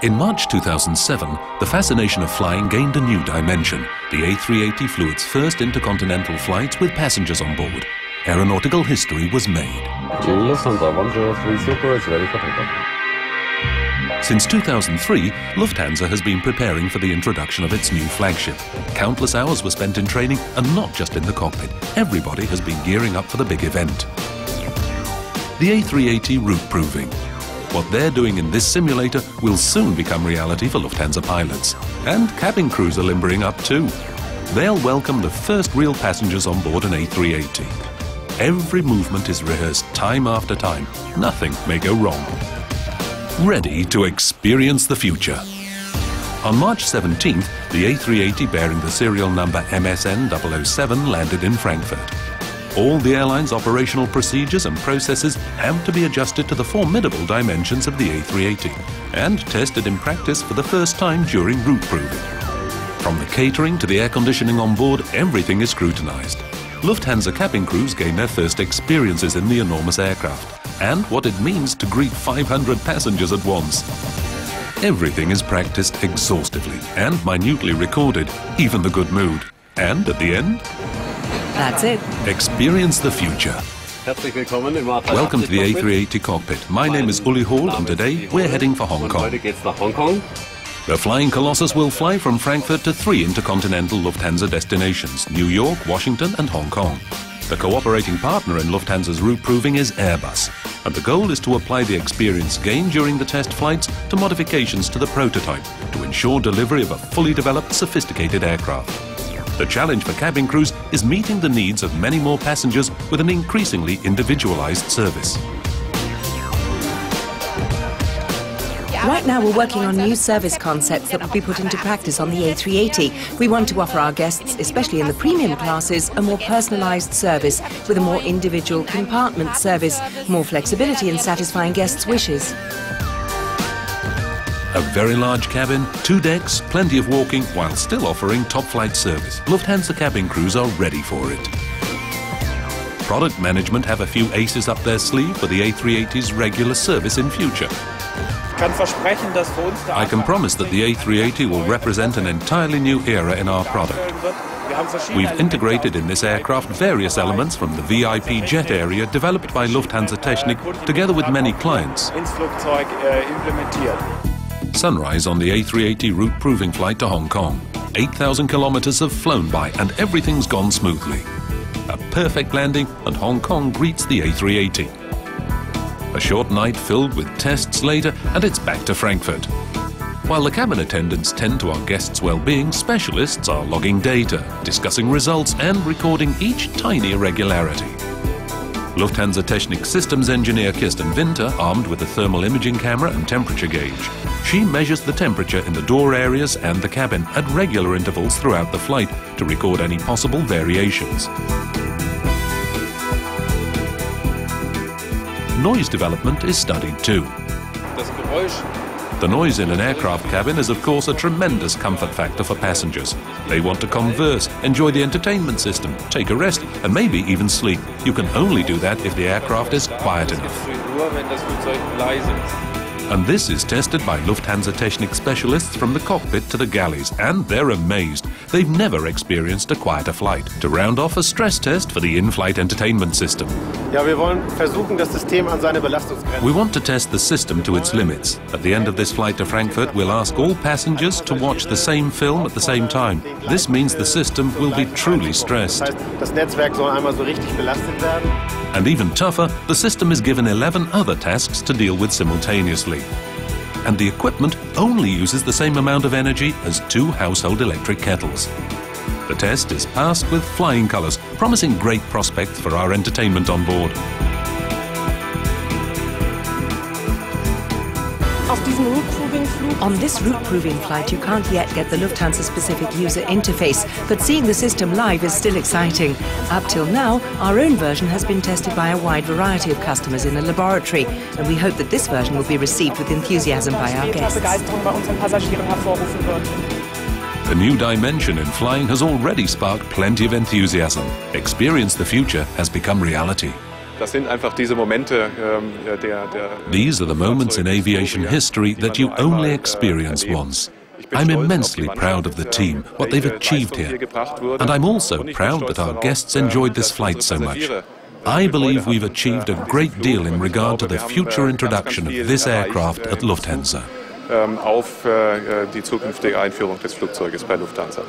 In March 2007, the fascination of flying gained a new dimension. The A380 flew its first intercontinental flights with passengers on board. Aeronautical history was made. Lufthansa 103 Super is ready for takeoff. Since 2003, Lufthansa has been preparing for the introduction of its new flagship. Countless hours were spent in training, and not just in the cockpit. Everybody has been gearing up for the big event. The A380 route proving. What they're doing in this simulator will soon become reality for Lufthansa pilots. And cabin crews are limbering up too. They'll welcome the first real passengers on board an A380. Every movement is rehearsed time after time. Nothing may go wrong. Ready to experience the future. On March 17th, the A380 bearing the serial number MSN 007 landed in Frankfurt. All the airline's operational procedures and processes have to be adjusted to the formidable dimensions of the A380 and tested in practice for the first time during route proving. From the catering to the air conditioning on board, everything is scrutinized. Lufthansa cabin crews gain their first experiences in the enormous aircraft and what it means to greet 500 passengers at once. Everything is practiced exhaustively and minutely recorded, even the good mood. And at the end, That's it. experience the future. Herzlich willkommen im A380 Welcome to the A380 cockpit. My name is Uli Hall and today we're heading for Hong Und Kong. heute geht's nach Hongkong. The Flying Colossus will fly from Frankfurt to three intercontinental Lufthansa destinations, New York, Washington and Hong Kong. The cooperating partner in Lufthansa's route proving is Airbus, and the goal is to apply the experience gained during the test flights to modifications to the prototype to ensure delivery of a fully developed, sophisticated aircraft. The challenge for cabin crews is meeting the needs of many more passengers with an increasingly individualized service. Right now, we're working on new service concepts that will be put into practice on the A380. We want to offer our guests, especially in the premium classes, a more personalised service with a more individual compartment service, more flexibility in satisfying guests' wishes. A very large cabin, two decks, plenty of walking, while still offering top flight service. Lufthansa cabin crews are ready for it. Product management have a few aces up their sleeve for the A380's regular service in future. I can promise that the A380 will represent an entirely new era in our product. We've integrated in this aircraft various elements from the VIP jet area developed by Lufthansa Technik together with many clients. Sunrise on the A380 route proving flight to Hong Kong. 8,000 kilometers have flown by and everything's gone smoothly. A perfect landing and Hong Kong greets the A380. A short night filled with tests later and it's back to Frankfurt. While the cabin attendants tend to our guests' well-being, specialists are logging data, discussing results and recording each tiny irregularity. Lufthansa Technik Systems engineer Kirsten Winter, armed with a thermal imaging camera and temperature gauge. She measures the temperature in the door areas and the cabin at regular intervals throughout the flight to record any possible variations. Noise development is studied too. Das The noise in an aircraft cabin is, of course, a tremendous comfort factor for passengers. They want to converse, enjoy the entertainment system, take a rest, and maybe even sleep. You can only do that if the aircraft is quiet enough. And this is tested by Lufthansa Technik specialists from the cockpit to the galleys, and they're amazed. They've never experienced a quieter flight. To round off a stress test for the in-flight entertainment system. Ja, wir wollen versuchen, das System an seine Belastungsgrenzen. We want to test the system to its limits. At the end of this flight to Frankfurt, we'll ask all passengers to watch the same film at the same time. This means the system will be truly stressed. heißt, das Netzwerk soll einmal so richtig belastet werden. And even tougher, the system is given 11 other tasks to deal with simultaneously. And the equipment only uses the same amount of energy as two household electric kettles. The test is passed with flying colours, promising great prospects for our entertainment on board. On this route proving flight, you can't yet get the Lufthansa specific user interface, but seeing the system live is still exciting. Up till now, our own version has been tested by a wide variety of customers in a laboratory, and we hope that this version will be received with enthusiasm by our guests. Begeisterung bei unseren Passagieren hervorrufen wird. The new dimension in flying has already sparked plenty of enthusiasm. Experience the future has become reality. Das sind einfach diese Momente ähm, These are the moments in aviation history that you only experience once. I'm immensely proud of the team, what they've achieved here. And I'm also proud that our guests enjoyed this flight so much. I believe we've achieved a great deal in regard to the future introduction of this aircraft at Lufthansa. auf die zukünftige Einführung des Flugzeuges bei Lufthansa.